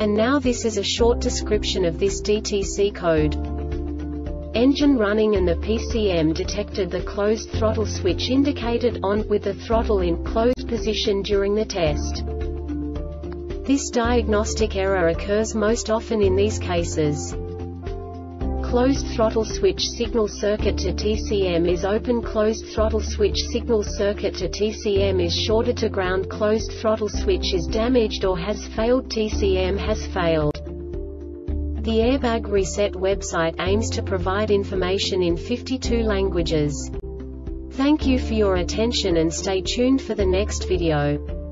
And now this is a short description of this DTC code. Engine running and the PCM detected the closed throttle switch indicated on with the throttle in closed position during the test. This diagnostic error occurs most often in these cases closed throttle switch signal circuit to TCM is open closed throttle switch signal circuit to TCM is shorted to ground closed throttle switch is damaged or has failed TCM has failed. The Airbag Reset website aims to provide information in 52 languages. Thank you for your attention and stay tuned for the next video.